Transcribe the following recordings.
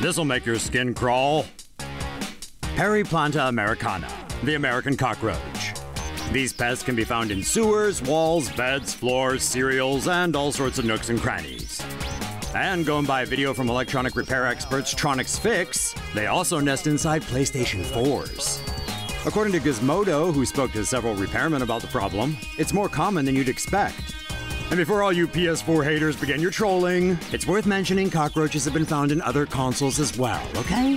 This'll make your skin crawl. Periplaneta americana, the American cockroach. These pests can be found in sewers, walls, beds, floors, cereals, and all sorts of nooks and crannies. And going by a video from electronic repair experts Tronics Fix, they also nest inside PlayStation 4s. According to Gizmodo, who spoke to several repairmen about the problem, it's more common than you'd expect. And before all you PS4 haters begin your trolling, it's worth mentioning cockroaches have been found in other consoles as well, okay?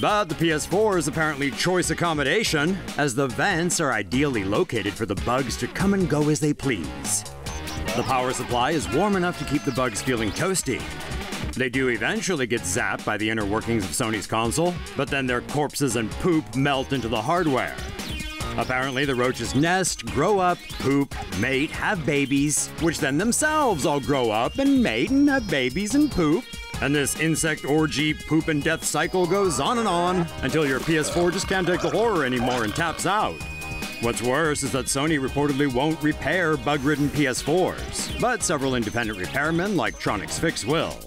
But the PS4 is apparently choice accommodation, as the vents are ideally located for the bugs to come and go as they please. The power supply is warm enough to keep the bugs feeling toasty. They do eventually get zapped by the inner workings of Sony's console, but then their corpses and poop melt into the hardware, Apparently, the roaches nest, grow up, poop, mate, have babies, which then themselves all grow up and mate and have babies and poop. And this insect orgy, poop and death cycle goes on and on until your PS4 just can't take the horror anymore and taps out. What's worse is that Sony reportedly won't repair bug ridden PS4s, but several independent repairmen like Tronics Fix will.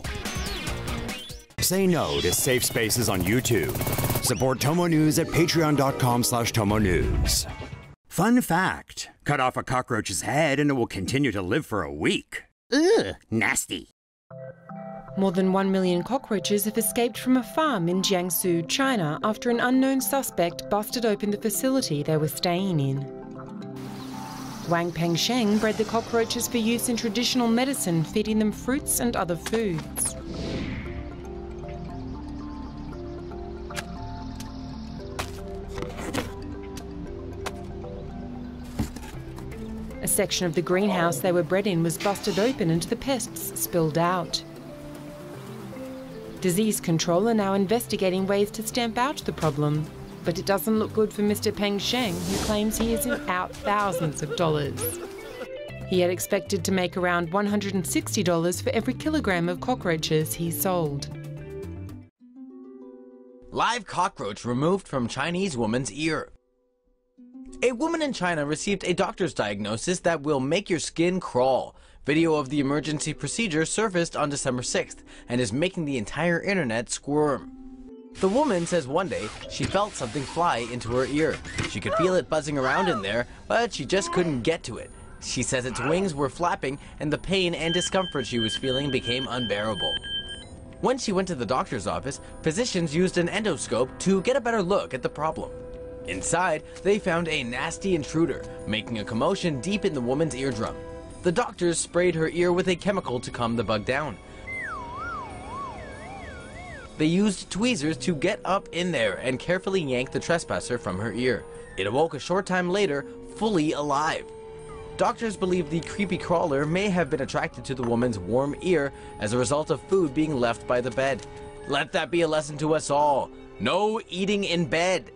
Say no to safe spaces on YouTube. Support Tomo News at patreon.com slash Tomo News. Fun fact cut off a cockroach's head and it will continue to live for a week. Ugh, nasty. More than 1 million cockroaches have escaped from a farm in Jiangsu, China, after an unknown suspect busted open the facility they were staying in. Wang Pengsheng bred the cockroaches for use in traditional medicine, feeding them fruits and other foods. Section of the greenhouse they were bred in was busted open and the pests spilled out. Disease control are now investigating ways to stamp out the problem, but it doesn't look good for Mr. Peng Sheng, who claims he is in out thousands of dollars. He had expected to make around $160 for every kilogram of cockroaches he sold. Live cockroach removed from Chinese woman's ear. A woman in China received a doctor's diagnosis that will make your skin crawl. Video of the emergency procedure surfaced on December 6th and is making the entire internet squirm. The woman says one day she felt something fly into her ear. She could feel it buzzing around in there, but she just couldn't get to it. She says its wings were flapping and the pain and discomfort she was feeling became unbearable. When she went to the doctor's office, physicians used an endoscope to get a better look at the problem. Inside, they found a nasty intruder, making a commotion deep in the woman's eardrum. The doctors sprayed her ear with a chemical to calm the bug down. They used tweezers to get up in there and carefully yank the trespasser from her ear. It awoke a short time later, fully alive. Doctors believe the creepy crawler may have been attracted to the woman's warm ear as a result of food being left by the bed. Let that be a lesson to us all. No eating in bed.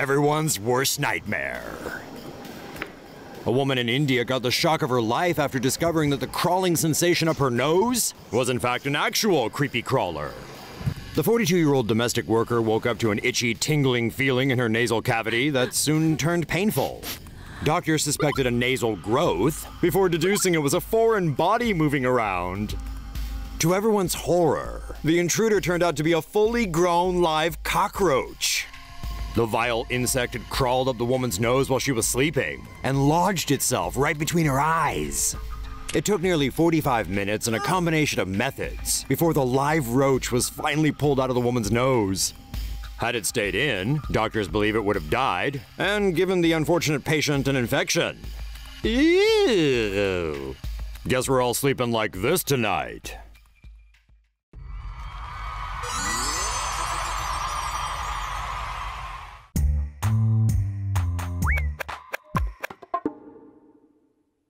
Everyone's worst nightmare. A woman in India got the shock of her life after discovering that the crawling sensation up her nose was in fact an actual creepy crawler. The 42 year old domestic worker woke up to an itchy, tingling feeling in her nasal cavity that soon turned painful. Doctors suspected a nasal growth before deducing it was a foreign body moving around. To everyone's horror, the intruder turned out to be a fully grown live cockroach. The vile insect had crawled up the woman's nose while she was sleeping and lodged itself right between her eyes. It took nearly 45 minutes and a combination of methods before the live roach was finally pulled out of the woman's nose. Had it stayed in, doctors believe it would have died and given the unfortunate patient an infection. Ew. Guess we're all sleeping like this tonight.